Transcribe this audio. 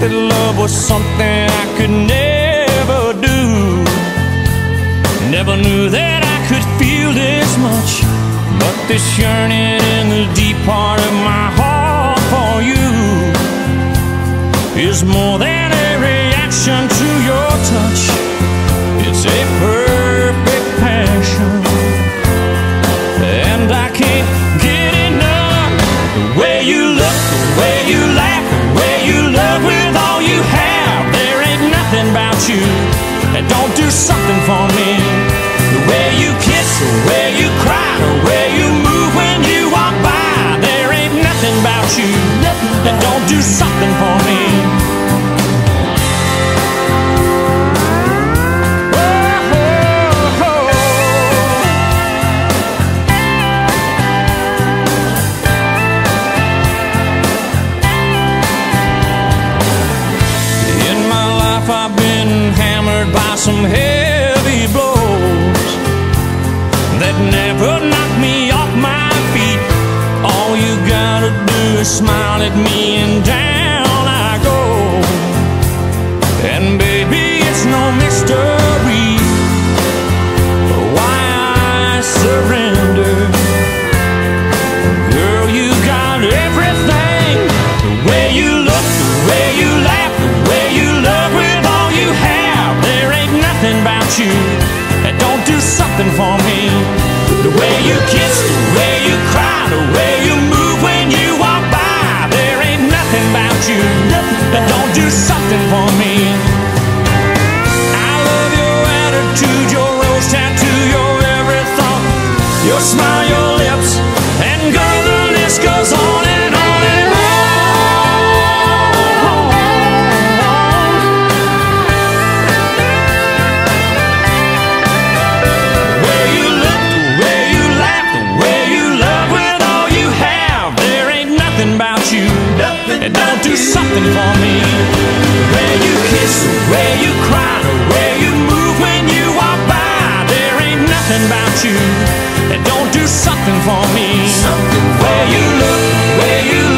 that love was something I could never do. Never knew that I could feel this much. But this yearning in the deep part of my heart for you is more than that don't do something for me. The way you kiss, the way you cry, the way you move when you walk by. There ain't nothing about you that don't do something for me. Gotta smile at me, and down I go. And baby, it's no mystery why I surrender. Girl, you got everything. The way you look, the way you laugh, the way you love with all you have. There ain't nothing about you that don't do something for me. Something for me. I love your attitude, your rose tattoo, your every thought, your smile, your lips, something for me. Way you kiss, way you cry, way you move when you walk by. There ain't nothing about you that don't do something for me. Something way you look, way you laugh,